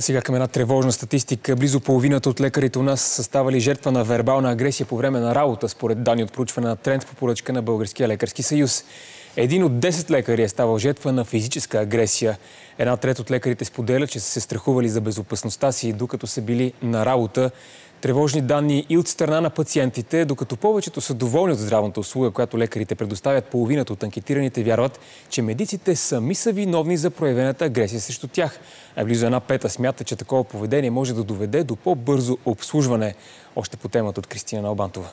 Сега към една тревожна статистика. Близо половината от лекарите у нас са ставали жертва на вербална агресия по време на работа, според данни от проучване на тренд по поръчка на Българския лекарски съюз. Един от 10 лекари е ставал жертва на физическа агресия. Една трет от лекарите споделя, че са се страхували за безопасността си, докато са били на работа. Тревожни данни и от страна на пациентите, докато повечето са доволни от здравната услуга, която лекарите предоставят, половината от анкетираните вярват, че медиците сами са виновни за проявената агресия срещу тях. А близо една пета смята, че такова поведение може да доведе до по-бързо обслужване. Още по темата от Кристина Налбантова.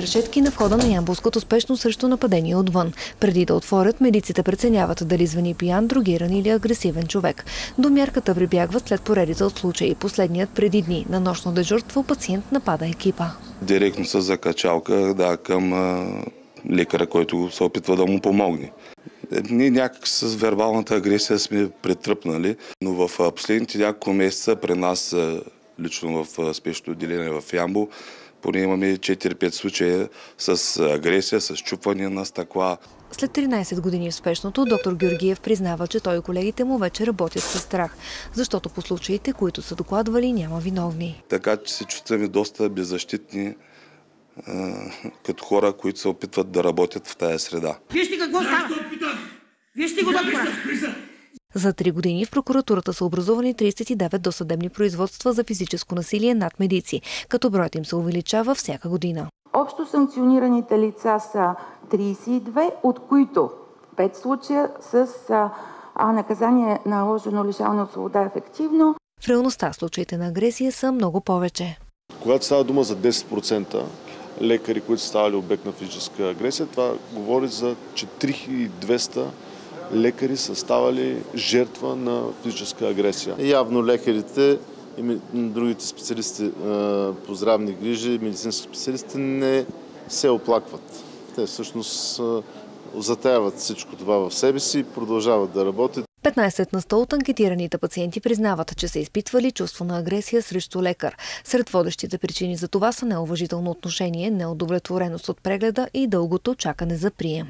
Решетки на входа на Ямбулското спешно срещу нападение отвън. Преди да отворят, медиците преценяват дали звъни пиян, другиран или агресивен човек. До мярката прибягват след поредица от случаи. Последният преди дни на нощно дежурство пациент напада екипа. Директно с закачалка да, към лекаря, който се опитва да му помогне. Е, ние някак с вербалната агресия сме претръпнали, но в последните няколко месеца при нас, лично в спешното отделение в Ямбо, поне имаме 4-5 случая с агресия, с чупване на стъкла. След 13 години в спешното, доктор Георгиев признава, че той и колегите му вече работят със страх, защото по случаите, които са докладвали, няма виновни. Така че се чувстваме доста беззащитни като хора, които се опитват да работят в тая среда. Вижте какво става! Вижте го, доктора! За три години в прокуратурата са образувани 39 досъдебни производства за физическо насилие над медици, като броят им се увеличава всяка година. Общо санкционираните лица са 32, от които 5 случая с наказание наложено лишаване от свобода ефективно. В реалността случаите на агресия са много повече. Когато става дума за 10% лекари, които са ставали обект на физическа агресия, това говори за 4200 лекари са ставали жертва на физическа агресия. Явно лекарите и другите специалисти по здравни грижи, медицински специалисти не се оплакват. Те всъщност затаяват всичко това в себе си и продължават да работят. 15 на 100 от анкетираните пациенти признават, че са изпитвали чувство на агресия срещу лекар. Сред водещите причини за това са неуважително отношение, неудовлетвореност от прегледа и дългото чакане за прием.